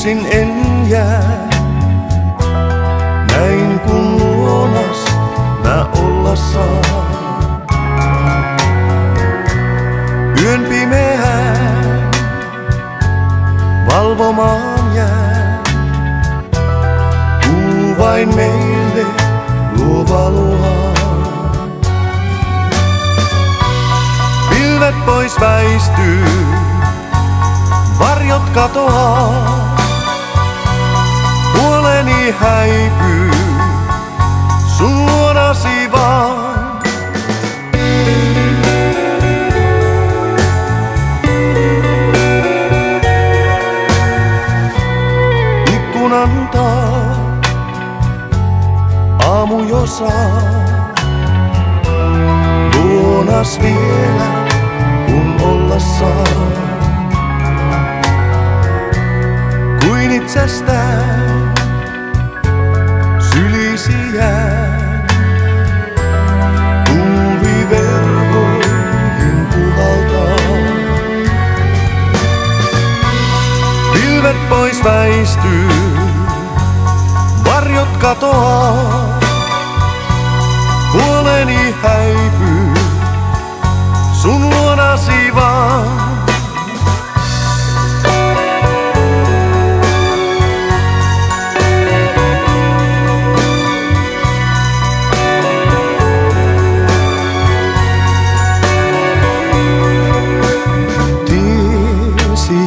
yksin en jää. Näin kun luonas mä olla saan. Yön pimeään valvomaan jää. Kuu vain meille luo valoa. Pilvet pois väistyy, varjot katoaa. Huoleni häipyy, sun luonasi vaan. Aamu jo saa. Luonas vielä, kun olla saa. Kuin itsestään väistyy, varjot katoaa. Huoleni häipyy, sun luonasi vaan.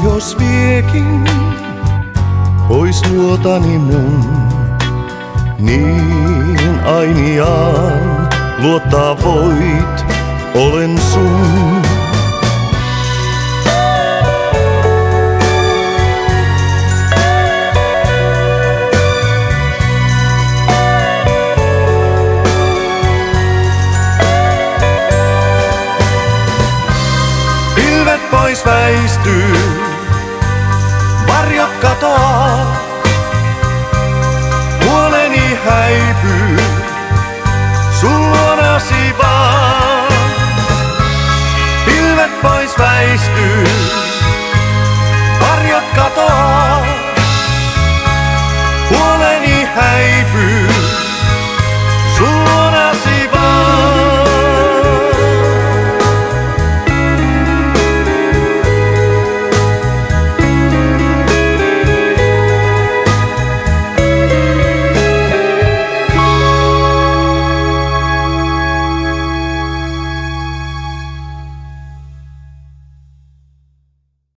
Jos viekin pois luotani mun, niin ainiaan luottaa voit, olen sun. Pois väistyy, varjot katoaa. Huoleni häipyy, sun luonasi vaan. Pilvet pois väistyy,